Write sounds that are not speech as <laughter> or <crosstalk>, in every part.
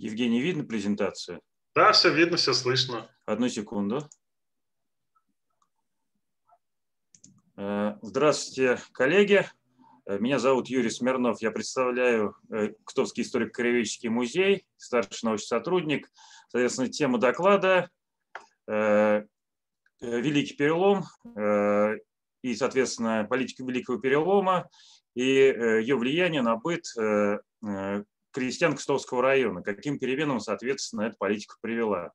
Евгений, видно презентацию? Да, все видно, все слышно. Одну секунду. Э, здравствуйте, коллеги. Э, меня зовут Юрий Смирнов. Я представляю э, Ктовский историко-краеведческий музей, старший научный сотрудник. Соответственно, тема доклада «Великий перелом» и, соответственно, политика Великого перелома и ее влияние на быт крестьян Кстовского района, каким переменам, соответственно, эта политика привела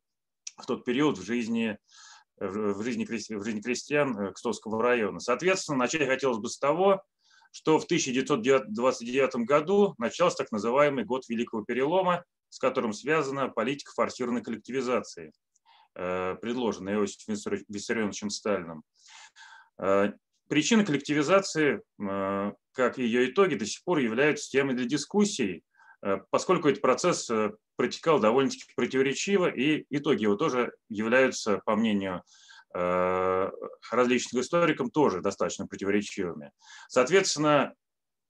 в тот период в жизни, в жизни, в жизни крестьян э, Кстовского района. Соответственно, начать хотелось бы с того, что в 1929 году начался так называемый год Великого Перелома, с которым связана политика форсированной коллективизации, э, предложенная Иосифом Виссарионовичем Сталиным. Э, причины коллективизации, как и ее итоги, до сих пор являются темой для дискуссий, Э, поскольку этот процесс э, протекал довольно-таки противоречиво, и итоги его тоже являются, по мнению э, различных историков, тоже достаточно противоречивыми. Соответственно,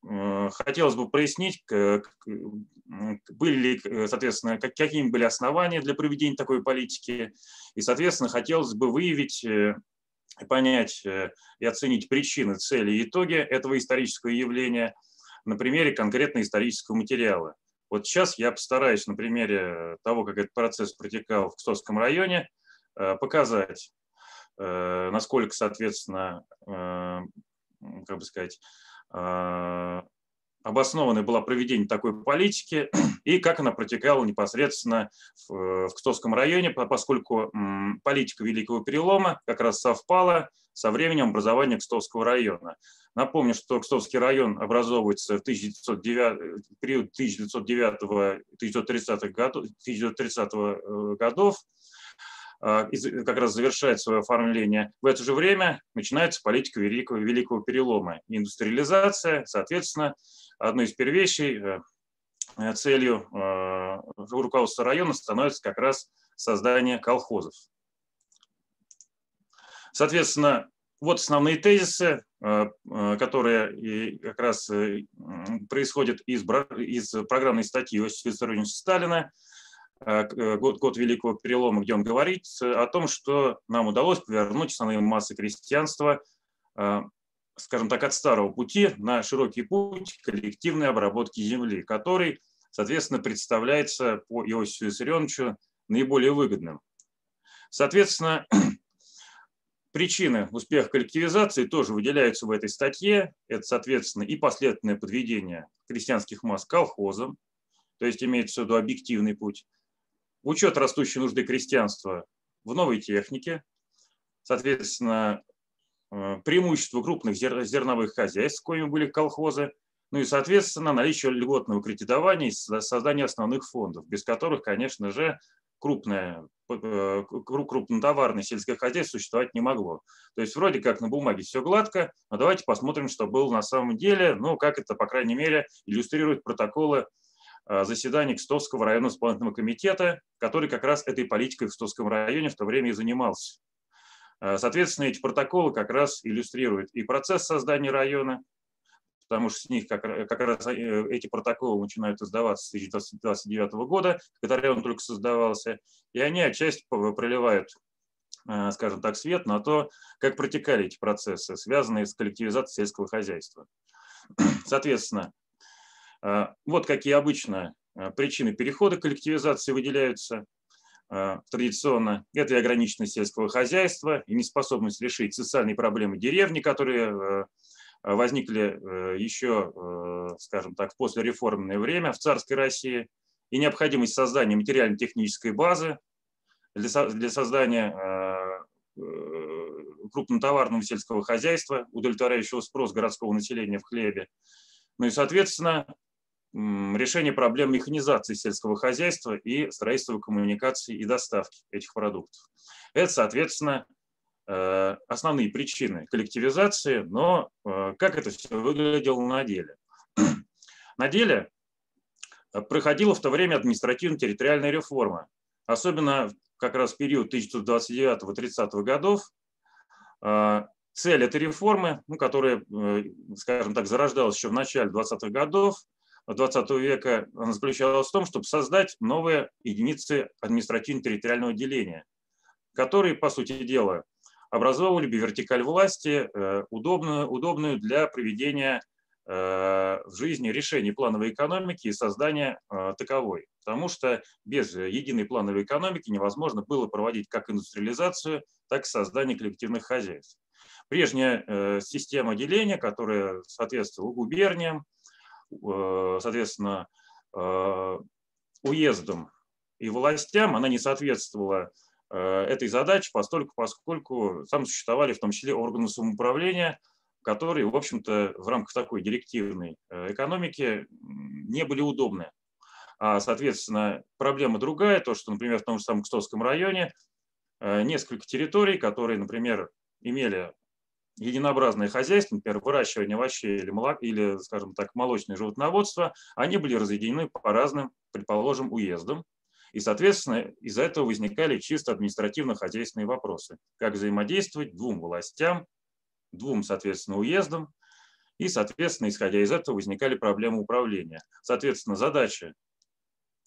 хотелось бы прояснить, были ли, соответственно, какими были основания для проведения такой политики, и, соответственно, хотелось бы выявить понять и оценить причины, цели и итоги этого исторического явления на примере конкретно исторического материала. Вот сейчас я постараюсь на примере того, как этот процесс протекал в Кстовском районе, э, показать, э, насколько, соответственно, э, как бы сказать, обоснованной была проведение такой политики <clears throat> и как она протекала непосредственно в, в Кстовском районе, поскольку политика Великого Перелома как раз совпала со временем образования Кстовского района. Напомню, что Кстовский район образовывается в 1909, период 1909-1930 годов, 1930 годов, а, как раз завершает свое оформление. В это же время начинается политика Великого, Великого Перелома. Индустриализация, соответственно, одной из первейшей э, целью э, руководства района становится как раз создание колхозов. Соответственно, вот основные тезисы, э, которые как раз происходят из, из программной статьи Иосифа Виссарионовича Сталина год, год Великого Перелома, где он говорит о том, что нам удалось повернуть основные массы крестьянства скажем так, от старого пути на широкий путь коллективной обработки земли, который, соответственно, представляется по Иосифу Виссарионовичу наиболее выгодным. Соответственно, <clears throat> причины успеха коллективизации тоже выделяются в этой статье. Это, соответственно, и последовательное подведение крестьянских масс колхозам, то есть имеется в виду объективный путь, учет растущей нужды крестьянства в новой технике, соответственно, преимущество крупных зерновых хозяйств, коими были колхозы, ну и, соответственно, наличие льготного кредитования и создание основных фондов, без которых, конечно же, крупное, э, крупнотоварное сельское хозяйство существовать не могло. То есть вроде как на бумаге все гладко, но давайте посмотрим, что было на самом деле, ну, как это, по крайней мере, иллюстрирует протоколы э, заседаний Кстовского районного исполнительного комитета, который как раз этой политикой в Кстовском районе в то время и занимался. Э, соответственно, эти протоколы как раз иллюстрируют и процесс создания района, потому что с них как, как раз э, эти протоколы начинают издаваться с 1929 года, когда район только создавался, и они отчасти проливают, э, скажем так, свет на то, как протекали эти процессы, связанные с коллективизацией сельского хозяйства. <clears throat> Соответственно, вот какие обычно причины перехода коллективизации выделяются. Э, традиционно, это и ограниченность сельского хозяйства, и неспособность решить социальные проблемы деревни, которые э, возникли э, еще, скажем так, в послереформенное время в царской России, и необходимость создания материально-технической базы для создания крупнотоварного сельского хозяйства, удовлетворяющего спрос городского населения в хлебе. Ну и, соответственно, решение проблем механизации сельского хозяйства и строительства коммуникаций и доставки этих продуктов. Это, соответственно, э, основные причины коллективизации, но э, как это все выглядело на деле? <clears throat> На деле э, проходила в то время административно-территориальная реформа, особенно как раз в период 1929-30 годов. Цель этой реформы, ну, которая, скажем так, зарождалась еще в начале 20-х годов, 20 века заключалась в том, чтобы создать новые единицы административно-территориального деления, которые, по сути дела, образовывали бы вертикаль власти, э, удобную, удобную для проведения э, в жизни решений плановой экономики и создания э, таковой. Потому что без единой плановой экономики невозможно было проводить как индустриализацию, так и создание коллективных хозяйств. Прежняя система деления, которая соответствовала губерниям, соответственно, уездам и властям, она не соответствовала Э, этой задачи, постольку, поскольку там существовали в том числе органы самоуправления, которые, в общем-то, в рамках такой директивной э, экономики не были удобны. А, соответственно, проблема другая, то, что, например, в том же самом Кстовском районе э, несколько территорий, которые, например, имели единообразное хозяйство, например, выращивание овощей или, молок, или, скажем так, молочное животноводство, они были разъединены по разным, предположим, уездам. И, соответственно, из-за этого возникали чисто административно-хозяйственные вопросы. Как взаимодействовать двум властям, двум, соответственно, уездам. И, соответственно, исходя из этого, возникали проблемы управления. Соответственно, задача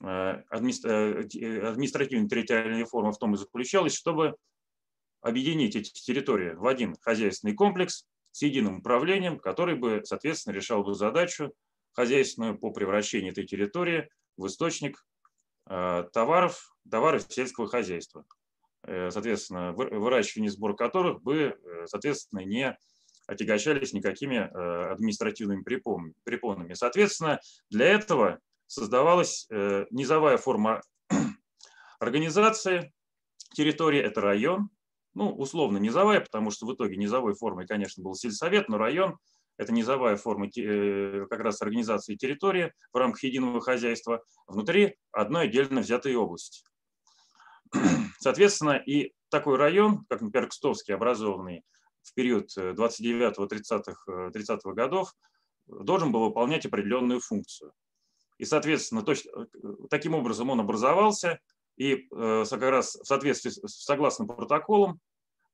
э, э, административно-территориальной реформы в том и заключалась, чтобы объединить эти территории в один хозяйственный комплекс с единым управлением, который бы, соответственно, решал бы задачу хозяйственную по превращению этой территории в источник Э, товаров, товаров сельского хозяйства. Э, соответственно, выращивание сбор которых бы, э, соответственно, не отягощались никакими административными препонами. Соответственно, для этого создавалась низовая форма <clears throat> организации территории, это район, ну, условно низовая, потому что в итоге низовой формой, конечно, был сельсовет, но район это низовая форма э, как раз организации территории в рамках единого хозяйства внутри одной отдельно взятой области. <clears throat> Соответственно, и такой район, как, например, Кстовский, образованный в период 29-30-х 30 э, годов, должен был выполнять определенную функцию. И, соответственно, точно, э, таким образом он образовался, и как раз в соответствии, согласно протоколам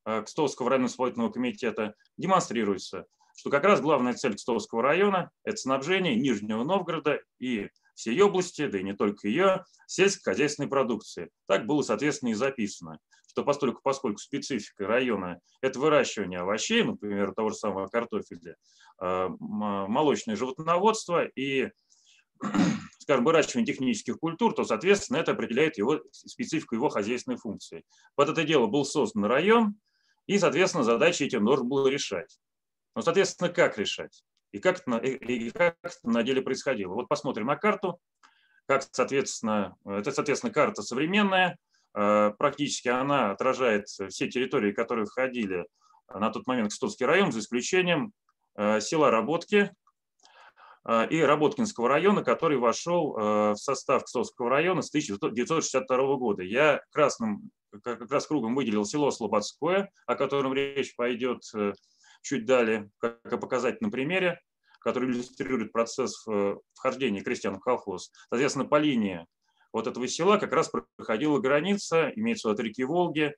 Кстовского районного исполнительного комитета демонстрируется что как раз главная цель Кстовского района – это снабжение Нижнего Новгорода и всей области, да и не только ее, сельскохозяйственной продукции. Так было, соответственно, и записано, что поскольку, поскольку специфика района – это выращивание овощей, например, того же самого картофеля, а, молочное животноводство и скажем, выращивание технических культур, то, соответственно, это определяет его специфику его хозяйственной функции. Под это дело был создан район, и, соответственно, задачи эти он должен был решать. Но, соответственно, как решать? И как это, и как это на деле происходило? Вот посмотрим на карту. Как, соответственно, это, соответственно, карта современная. Э, практически она отражает все территории, которые входили на тот момент в Кстовский район, за исключением э, села Работки и Работкинского района, который вошел в состав Кстовского района с 1962 года. Я красным как раз кругом выделил село Слободское, о котором речь пойдет чуть далее, как показать на примере, который иллюстрирует процесс э, вхождения крестьян в колхоз. Соответственно, по линии вот этого села как раз проходила граница, имеется от реки Волги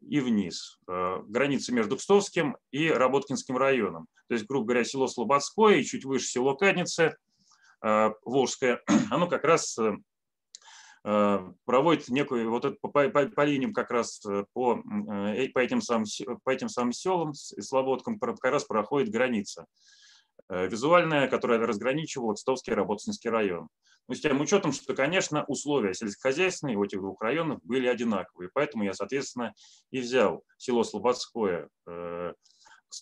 и вниз. Э, граница между Кстовским и Работкинским районом. То есть, грубо говоря, село Слободское и чуть выше село Кадницы, э, Волжское, <clears throat> оно как раз Э, проводит некую, вот это по, по, по линиям как раз по, по, этим самым, по этим самым селам и слободкам как раз проходит граница визуальная, которая разграничивала Кстовский и Работинский район. Ну, с тем учетом, что, конечно, условия сельскохозяйственные в этих двух районах были одинаковые. Поэтому я, соответственно, и взял село Слободское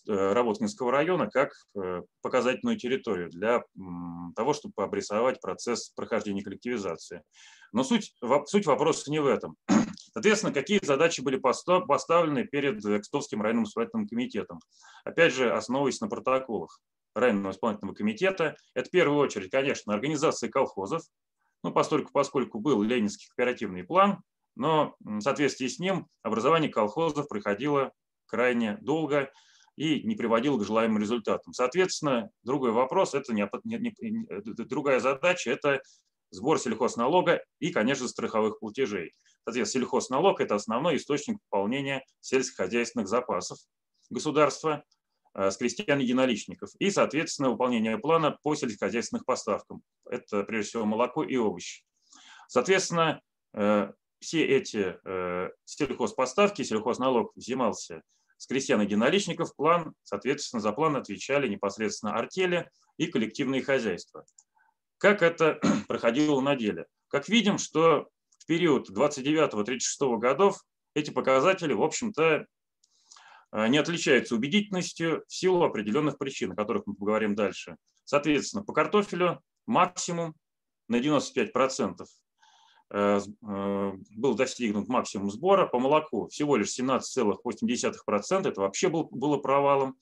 Э, Работкинского района как э, показательную территорию для того, чтобы обрисовать процесс прохождения коллективизации. Но суть, суть вопроса не в этом. <clears throat> Соответственно, какие задачи были поставлены перед Экстовским районным исполнительным комитетом? Опять же, основываясь на протоколах районного исполнительного комитета, это в первую очередь, конечно, организация колхозов, ну, поскольку, поскольку был Ленинский кооперативный план, но в соответствии с ним образование колхозов проходило крайне долго, и не приводил к желаемым результатам. Соответственно, другой вопрос, это не, не, не, другая задача – это сбор сельхозналога и, конечно, страховых платежей. Соответственно, сельхозналог – это основной источник пополнения сельскохозяйственных запасов государства. С крестьян единоличников и, соответственно, выполнение плана по сельскохозяйственным поставкам. Это, прежде всего, молоко и овощи. Соответственно, все эти сельхозпоставки, сельхозналог взимался с крестьян единоличников, план, соответственно, за план отвечали непосредственно артели и коллективные хозяйства. Как это <clears throat> проходило на деле? Как видим, что в период 29-36 годов эти показатели, в общем-то, э, не отличаются убедительностью в силу определенных причин, о которых мы поговорим дальше. Соответственно, по картофелю максимум на 95% э, э, был достигнут максимум сбора, по молоку всего лишь 17,8%, это вообще был, было провалом.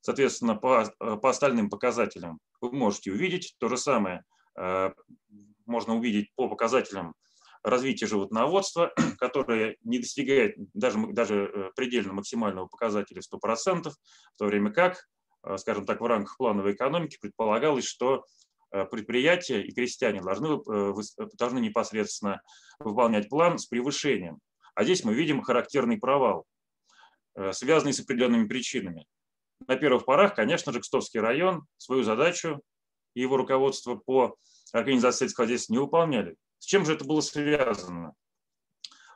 Соответственно, по остальным показателям вы можете увидеть то же самое. Можно увидеть по показателям развитие животноводства, <clears throat> которое не достигает даже, даже э, предельно максимального показателя 100%, в то время как, э, скажем так, в рамках плановой экономики предполагалось, что э, предприятия и крестьяне должны, должны непосредственно выполнять план с превышением. А здесь мы видим характерный провал, связанный с определенными причинами. На первых порах, конечно же, Кстовский район свою задачу и его руководство по организации сельского хозяйства не выполняли. С чем же это было связано?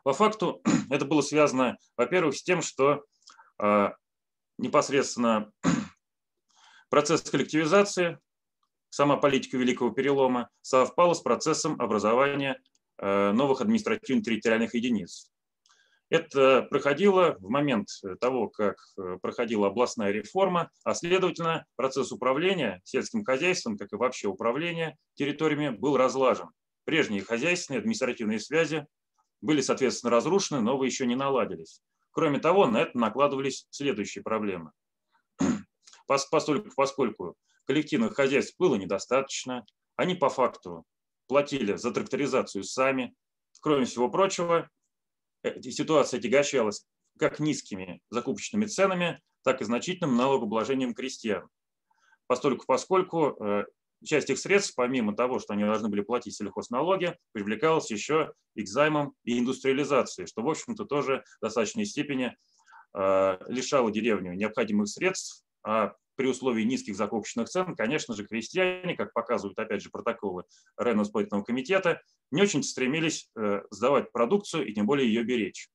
По факту <clears throat> это было связано, во-первых, с тем, что э, непосредственно <clears throat> процесс коллективизации, сама политика Великого Перелома совпала с процессом образования э, новых административно-территориальных единиц. Это проходило в момент того, как э, проходила областная реформа, а следовательно процесс управления сельским хозяйством, как и вообще управление территориями, был разлажен. Прежние хозяйственные административные связи были, соответственно, разрушены, новые еще не наладились. Кроме того, на это накладывались следующие проблемы. <clears throat> Поскольку, поскольку коллективных хозяйств было недостаточно, они по факту платили за тракторизацию сами. Кроме всего прочего, э, ситуация отягощалась как низкими закупочными ценами, так и значительным налогообложением крестьян. Поскольку, поскольку э, часть их средств, помимо того, что они должны были платить сельхозналоги, привлекалась еще и к займам и индустриализации, что, в общем-то, тоже в достаточной степени э, лишало деревню необходимых средств, а при условии низких закупочных цен, конечно же, крестьяне, как показывают, опять же, протоколы районно-исполнительного комитета, не очень стремились э, сдавать продукцию и тем более ее беречь.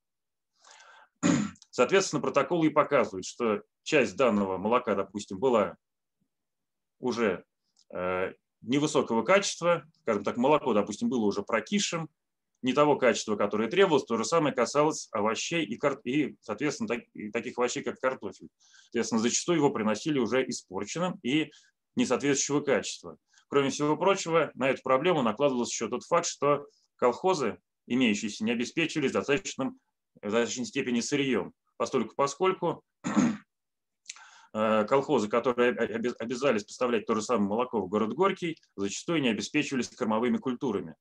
<clears throat> Соответственно, протоколы и показывают, что часть данного молока, допустим, была уже невысокого качества, скажем так, молоко, допустим, было уже прокисшим, не того качества, которое требовалось, то же самое касалось овощей и, кар... и соответственно, так... и таких овощей, как картофель. Соответственно, зачастую его приносили уже испорченным и несоответствующего качества. Кроме всего прочего, на эту проблему накладывался еще тот факт, что колхозы, имеющиеся, не обеспечивались достаточным, в достаточной степени сырьем, поскольку, Э, колхозы, которые обязались поставлять то же самое молоко в город Горький, зачастую не обеспечивались кормовыми культурами.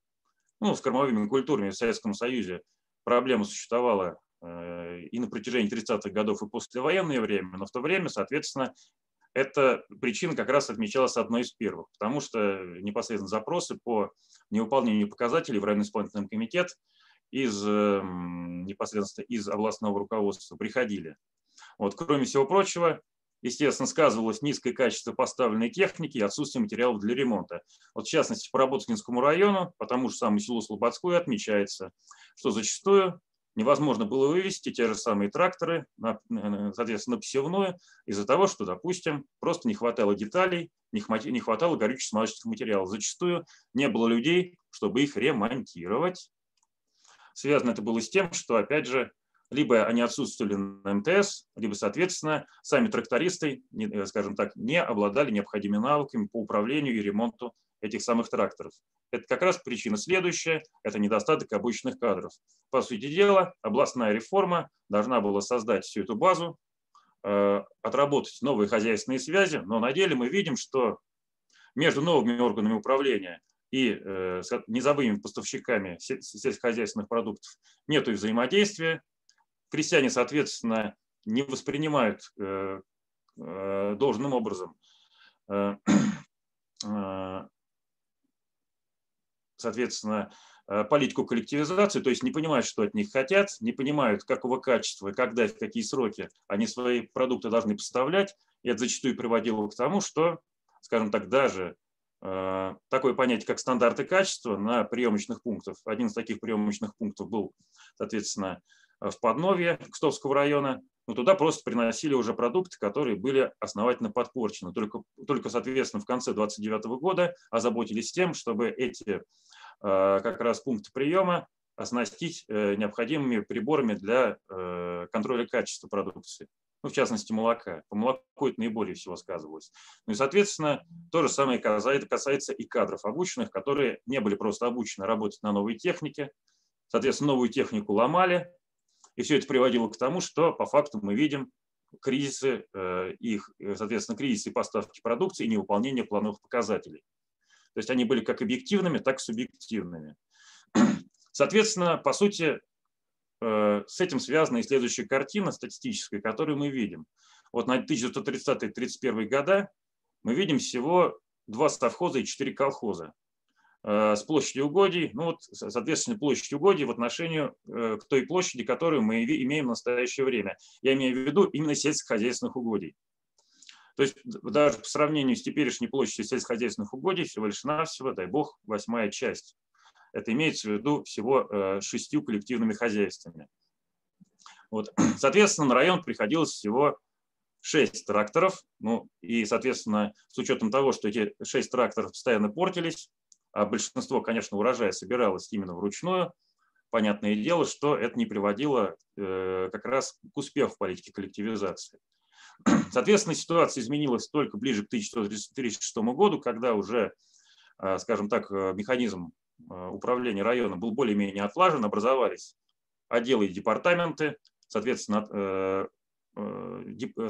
Ну, с кормовыми культурами в Советском Союзе проблема существовала э, и на протяжении 30-х годов, и послевоенное время, но в то время, соответственно, эта причина как раз отмечалась одной из первых, потому что непосредственно запросы по невыполнению показателей в районный исполнительный комитет из, эм, непосредственно из областного руководства приходили. Вот, кроме всего прочего, естественно, сказывалось низкое качество поставленной техники и отсутствие материалов для ремонта. Вот в частности, по Работкинскому району, по тому же самому селу Слободскую отмечается, что зачастую невозможно было вывести те же самые тракторы, соответственно, на посевную, из-за того, что, допустим, просто не хватало деталей, не хватало горюче-смазочных материалов. Зачастую не было людей, чтобы их ремонтировать. Связано это было с тем, что, опять же, либо они отсутствовали на МТС, либо, соответственно, сами трактористы, э, скажем так, не обладали необходимыми навыками по управлению и ремонту этих самых тракторов. Это как раз причина следующая – это недостаток обычных кадров. По сути дела, областная реформа должна была создать всю эту базу, э, отработать новые хозяйственные связи, но на деле мы видим, что между новыми органами управления и э, низовыми поставщиками сельскохозяйственных продуктов нет взаимодействия, крестьяне, соответственно, не воспринимают э, э, должным образом э, <clears throat> соответственно, политику коллективизации, то есть не понимают, что от них хотят, не понимают, какого качества, когда, в какие сроки они свои продукты должны поставлять, И это зачастую приводило к тому, что, скажем так, даже э, такое понятие, как стандарты качества на приемочных пунктах. Один из таких приемочных пунктов был, соответственно, в Подновье Кстовского района. Но туда просто приносили уже продукты, которые были основательно подпорчены. Только, только соответственно, в конце 29 года озаботились тем, чтобы эти э, как раз пункты приема оснастить э, необходимыми приборами для контроля качества продукции ну, в частности, молока. По молоку это наиболее всего сказывалось. Ну и, соответственно, то же самое касается и кадров обученных, которые не были просто обучены работать на новой технике, соответственно, новую технику ломали, и все это приводило к тому, что по факту мы видим кризисы, э, их, соответственно, кризисы поставки продукции и невыполнение плановых показателей. То есть они были как объективными, так и субъективными. <clears throat> Соответственно, по сути, Э, с этим связана и следующая картина статистическая, которую мы видим. Вот на 1930-31 года мы видим всего два совхоза и четыре колхоза э, с площадью угодий, ну вот, соответственно, площадь угодий в отношении э, к той площади, которую мы имеем в настоящее время. Я имею в виду именно сельскохозяйственных угодий. То есть даже по сравнению с теперешней площадью сельскохозяйственных угодий всего лишь навсего, дай бог, восьмая часть. Это имеется в виду всего э, шестью коллективными хозяйствами. Вот. <clears throat> Соответственно, на район приходилось всего шесть тракторов. Ну, и, соответственно, с учетом того, что эти шесть тракторов постоянно портились, а большинство, конечно, урожая собиралось именно вручную, понятное дело, что это не приводило э, как раз к успеху в политике коллективизации. <clears throat> Соответственно, ситуация изменилась только ближе к 1936 году, когда уже, э, скажем так, механизм Э, управления района был более-менее отлажен, образовались отделы и департаменты, соответственно,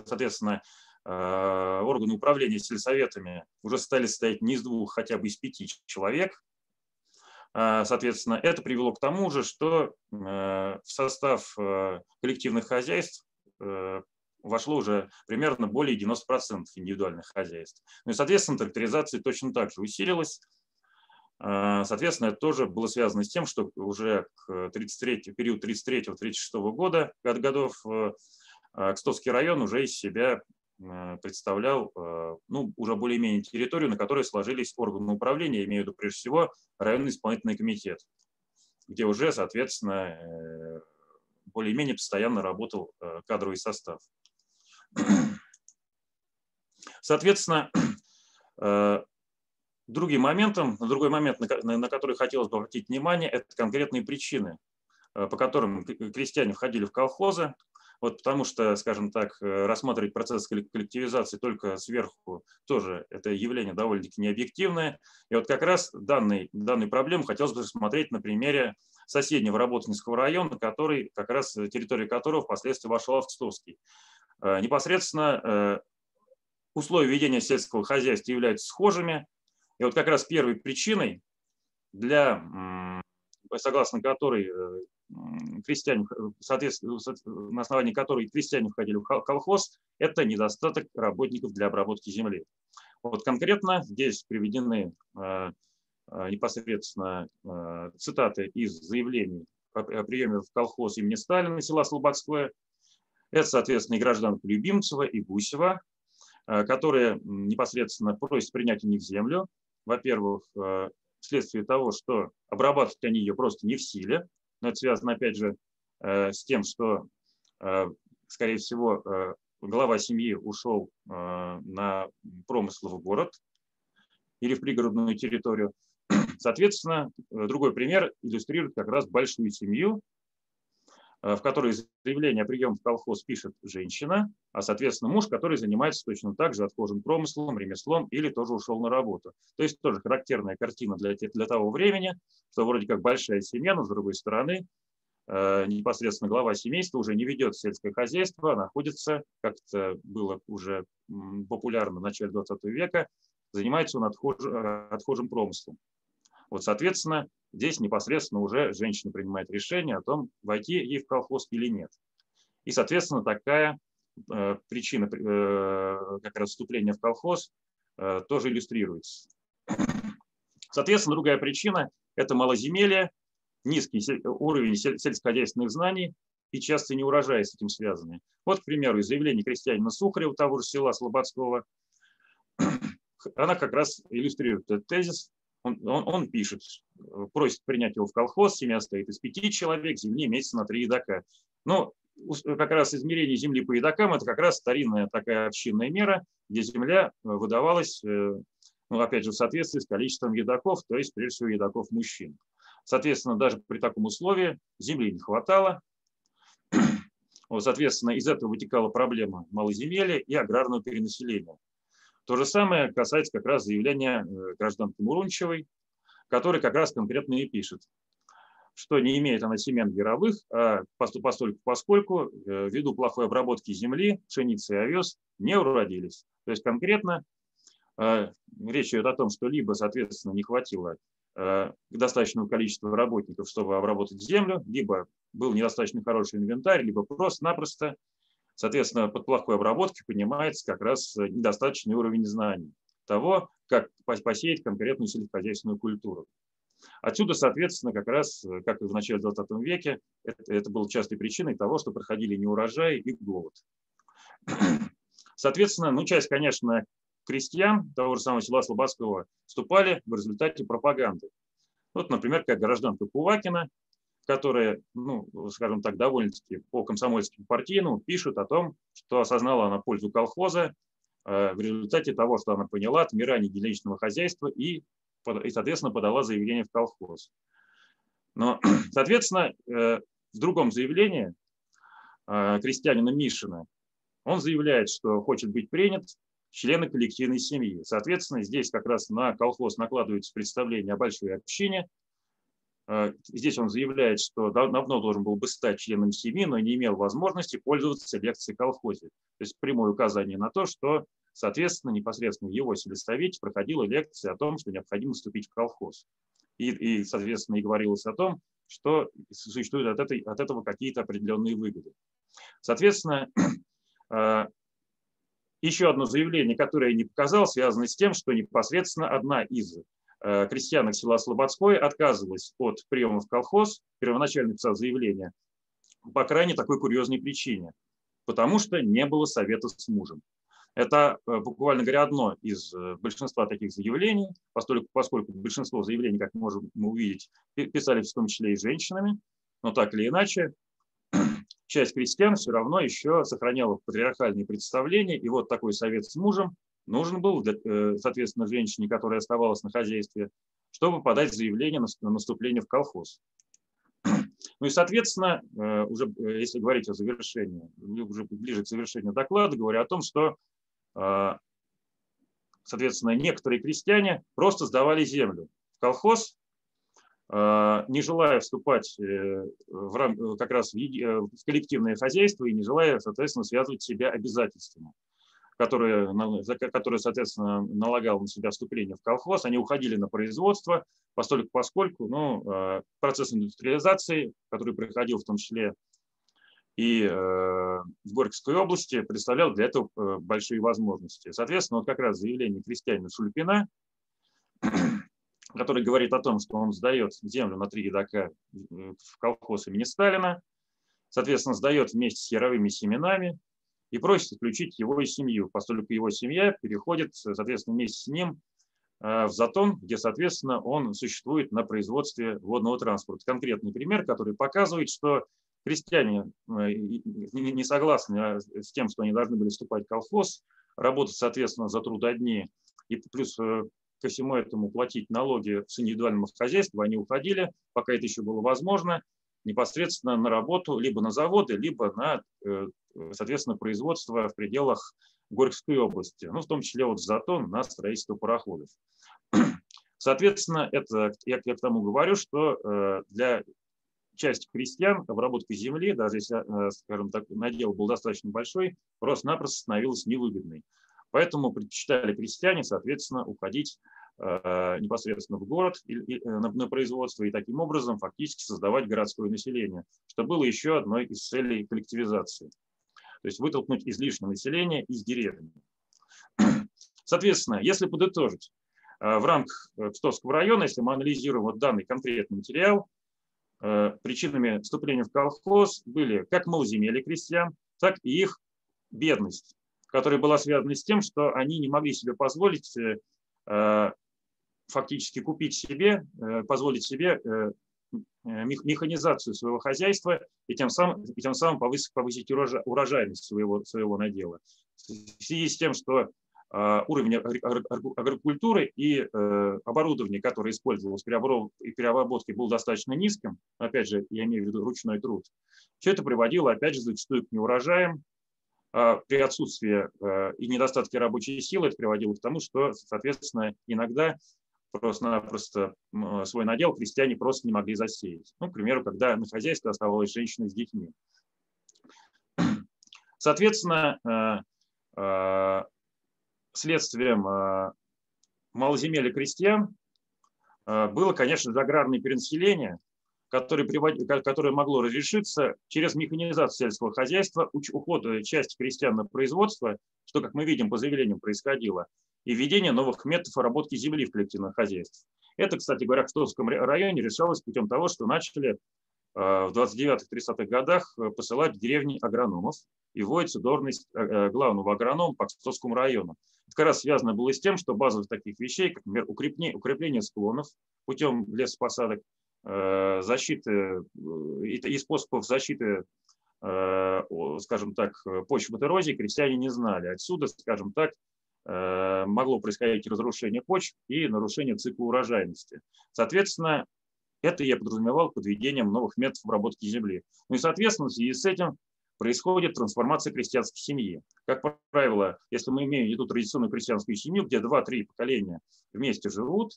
соответственно органы управления сельсоветами уже стали состоять не из двух, хотя бы из пяти человек. Соответственно, это привело к тому же, что в состав коллективных хозяйств вошло уже примерно более 90% индивидуальных хозяйств. Ну и, соответственно, тракторизация точно так же усилилась. Соответственно, это тоже было связано с тем, что уже к 33, период 33-36 года, годов э, Кстовский район уже из себя э, представлял э, ну, уже более-менее территорию, на которой сложились органы управления, имею в виду прежде всего районный исполнительный комитет, где уже, соответственно, более-менее постоянно работал кадровый состав. Соответственно, Другим моментом, другой момент, на, который хотелось бы обратить внимание, это конкретные причины, э, по которым крестьяне входили в колхозы. Вот потому что, скажем так, э, рассматривать процесс коллективизации только сверху тоже это явление довольно-таки необъективное. И вот как раз данный, данную проблему хотелось бы рассмотреть на примере соседнего Работинского района, который, как раз территория которого впоследствии вошла в Кстовский. Э, непосредственно условия ведения сельского хозяйства являются схожими, и вот как раз первой причиной, для, согласно которой э, крестьяне, соответственно, на основании которой крестьяне входили в колхоз, это недостаток работников для обработки земли. Вот конкретно здесь приведены э, э, непосредственно цитаты из заявлений о приеме в колхоз имени Сталина села Слободское. Это, соответственно, и гражданка Любимцева, и Гусева, которые непосредственно просят принять у них землю, во-первых, э, вследствие того, что обрабатывать они ее просто не в силе, но это связано, опять же, э, с тем, что, э, скорее всего, глава семьи ушел на промысловый город или в пригородную территорию. <clears throat> Соответственно, другой пример иллюстрирует как раз большую семью, Э, в которой заявление о приеме в колхоз пишет женщина, а, соответственно, муж, который занимается точно так же отхожим промыслом, ремеслом или тоже ушел на работу. То есть тоже характерная картина для, для того времени, что вроде как большая семья, но с другой стороны э, непосредственно глава семейства уже не ведет сельское хозяйство, а находится, как это было уже популярно в начале 20 века, занимается он отхож, э, отхожим промыслом. Вот, соответственно, Здесь непосредственно уже женщина принимает решение о том, войти ей в колхоз или нет. И, соответственно, такая э, причина э, как раз вступления в колхоз э, тоже иллюстрируется. Соответственно, другая причина – это малоземелье, низкий уровень сельскохозяйственных знаний, и часто неурожаи с этим связаны. Вот, к примеру, из заявления крестьянина Сухарева, того же села Слободского, <clears throat> она как раз иллюстрирует этот тезис. Он, он, он пишет, просит принять его в колхоз, семья стоит из пяти человек, земли имеется на три едока. Но как раз измерение земли по едокам – это как раз старинная такая общинная мера, где земля э, выдавалась, э, ну, опять же, в соответствии с количеством едоков, то есть, прежде всего, едоков мужчин. Соответственно, даже при таком условии земли не хватало. <clears throat> Соответственно, из этого вытекала проблема малоземелья и аграрного перенаселения. То же самое касается как раз заявления э, гражданки Мурунчевой, который как раз конкретно и пишет, что не имеет она семян яровых, а постольку, поскольку э, ввиду плохой обработки земли, пшеницы и овес не уродились. То есть конкретно э, речь идет о том, что либо, соответственно, не хватило достаточного количества работников, чтобы обработать землю, либо был недостаточно хороший инвентарь, либо просто-напросто Соответственно, под плохой обработкой понимается как раз э, недостаточный уровень знаний того, как посеять конкретную сельскохозяйственную культуру. Отсюда, соответственно, как раз, э, как и в начале 20 веке, это, это было частой причиной того, что проходили неурожаи и голод. <clears throat> Соответственно, ну, часть, конечно, крестьян того же самого села Слободского вступали в результате пропаганды. Вот, например, как гражданка Кувакина, которые, ну, скажем так, довольно-таки по комсомольским партийному пишут о том, что осознала она пользу колхоза э, в результате того, что она поняла отмирание единичного хозяйства и, и, соответственно, подала заявление в колхоз. Но, <clears throat> соответственно, э, в другом заявлении э, крестьянина Мишина он заявляет, что хочет быть принят члены коллективной семьи. Соответственно, здесь как раз на колхоз накладывается представление о большой общине, здесь он заявляет, что давно должен был бы стать членом семьи, но не имел возможности пользоваться лекцией колхозе. То есть прямое указание на то, что, соответственно, непосредственно в его сельсовете проходила лекция о том, что необходимо вступить в колхоз. И, и соответственно, и говорилось о том, что существуют от, этой, от этого какие-то определенные выгоды. Соответственно, <clears throat> э, еще одно заявление, которое я не показал, связано с тем, что непосредственно одна из Э, крестьянок села Слободской отказывалась от приема в колхоз, первоначально писал заявление, по крайне такой курьезной причине, потому что не было совета с мужем. Это, э, буквально говоря, одно из э, большинства таких заявлений, поскольку, поскольку большинство заявлений, как мы можем увидеть, писались в том числе и женщинами, но так или иначе, <clears throat> часть крестьян все равно еще сохраняла патриархальные представления, и вот такой совет с мужем нужен был, э, соответственно, женщине, которая оставалась на хозяйстве, чтобы подать заявление на наступление в колхоз. <clears throat> Ну и, соответственно, э, уже э, если говорить о завершении, уже ближе к завершению доклада, говорю о том, что, соответственно, некоторые крестьяне просто сдавали землю в колхоз, не желая вступать в как раз в коллективное хозяйство и не желая, соответственно, связывать себя обязательствами которые, которые, соответственно, налагал на себя вступление в колхоз, они уходили на производство, поскольку, поскольку ну, э, процесс индустриализации, который проходил в том числе и э, в Горьковской области, представлял для этого э, большие возможности. Соответственно, вот как раз заявление крестьянина Шульпина, который говорит о том, что он сдает землю на три едока в колхоз имени Сталина, соответственно, сдает вместе с яровыми семенами, и просит исключить его из семью, поскольку его семья переходит, соответственно, вместе с ним э, в Затон, где, соответственно, он существует на производстве водного транспорта. Конкретный пример, который показывает, что крестьяне э, не согласны а, с тем, что они должны были вступать в колхоз, работать, соответственно, за трудодни, и плюс э, ко всему этому платить налоги с индивидуального хозяйства, они уходили, пока это еще было возможно, непосредственно на работу либо на заводы, либо на соответственно, производство в пределах Горьковской области, ну, в том числе вот Затон на строительство пароходов. <clears throat> Соответственно, это, я, я к тому говорю, что э, для части крестьян обработка земли, даже если, э, скажем так, надел был достаточно большой, просто-напросто становилась невыгодной. Поэтому предпочитали крестьяне, соответственно, уходить э, непосредственно в город на производство и таким образом фактически создавать городское население, что было еще одной из целей коллективизации то есть вытолкнуть излишнее население из деревни. <clears throat> Соответственно, если подытожить, э, в рамках Пстовского района, если мы анализируем вот данный конкретный материал, причинами вступления в колхоз были как малоземелье крестьян, так и их бедность, которая была связана с тем, что они не могли себе позволить фактически купить себе, позволить себе механизацию своего хозяйства и тем самым, и тем самым повысить, повысить урожайность своего, своего надела. В связи с тем, что а, уровень агрокультуры и э, оборудование, которое использовалось при переработке, был достаточно низким, опять же, я имею в виду ручной труд, все это приводило, опять же, зачастую к неурожаям, а при отсутствии э, и недостатке рабочей силы это приводило к тому, что, соответственно, иногда просто-напросто свой надел крестьяне просто не могли засеять. Ну, к примеру, когда на хозяйстве оставалась женщина с детьми. <clears throat> Соответственно, э, следствием э, малоземелья крестьян э, было, конечно, аграрное перенаселение, которое, которое могло разрешиться через механизацию сельского хозяйства, уход части крестьян на производство, что, как мы видим, по заявлениям происходило, и введение новых методов обработки земли в коллективных хозяйствах. Это, кстати говоря, в Товском районе решалось путем того, что начали Э, в 29-30-х годах э, посылать в деревни агрономов и вводится должность э, главного агронома по Кстовскому району. Это как раз связано было с тем, что базовых таких вещей, как, например, укрепление, укрепление склонов путем лесопосадок, защиты и способов защиты, скажем так, почвы от эрозии крестьяне не знали. Отсюда, скажем так, могло происходить разрушение почв и нарушение цикла урожайности. Соответственно, это я подразумевал под введением новых методов обработки земли. Ну и, соответственно, в связи с этим происходит трансформация крестьянской семьи. Как правило, если мы имеем эту традиционную крестьянскую семью, где 2-3 поколения вместе живут,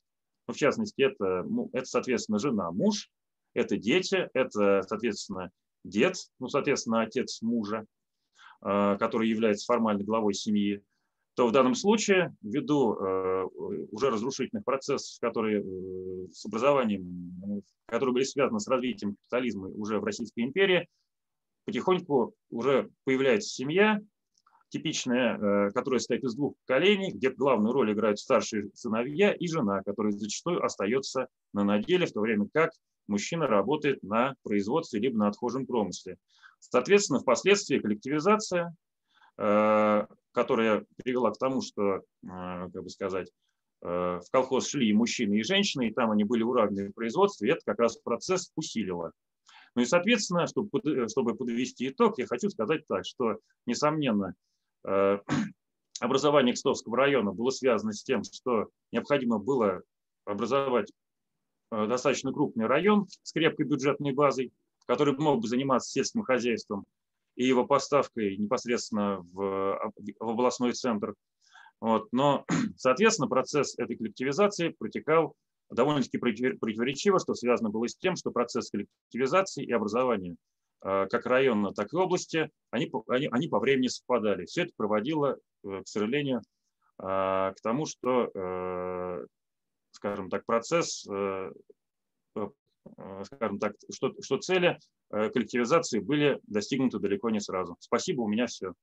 ну, в частности, это, ну, это, соответственно, жена, муж, это дети, это, соответственно, дед, ну, соответственно, отец мужа, э, который является формальной главой семьи, то в данном случае, ввиду э, уже разрушительных процессов, которые э, с образованием, которые были связаны с развитием капитализма уже в Российской империи, потихоньку уже появляется семья, типичная, э, которая состоит из двух поколений, где главную роль играют старшие сыновья и жена, которая зачастую остается на наделе, в то время как мужчина работает на производстве либо на отхожем промысле. Соответственно, впоследствии коллективизация, которая привела к тому, что, а, как бы сказать, в колхоз шли и мужчины, и женщины, и там они были уравнены в производстве, и это как раз процесс усилило. Ну и, соответственно, чтобы, чтобы подвести итог, я хочу сказать так, что, несомненно, <clears throat> образование Кстовского района было связано с тем, что необходимо было образовать достаточно крупный район с крепкой бюджетной базой, который мог бы заниматься сельским хозяйством, и его поставкой непосредственно в, в областной центр. Вот. Но, <clears throat> соответственно, процесс этой коллективизации протекал довольно-таки противоречиво, что связано было с тем, что процесс коллективизации и образования э, как района, так и области, они, они, они по времени совпадали. Все это проводило, э, к сожалению, э, к тому, что, скажем так, процесс Э, скажем так, что, что цели э, коллективизации были достигнуты далеко не сразу. Спасибо, у меня все.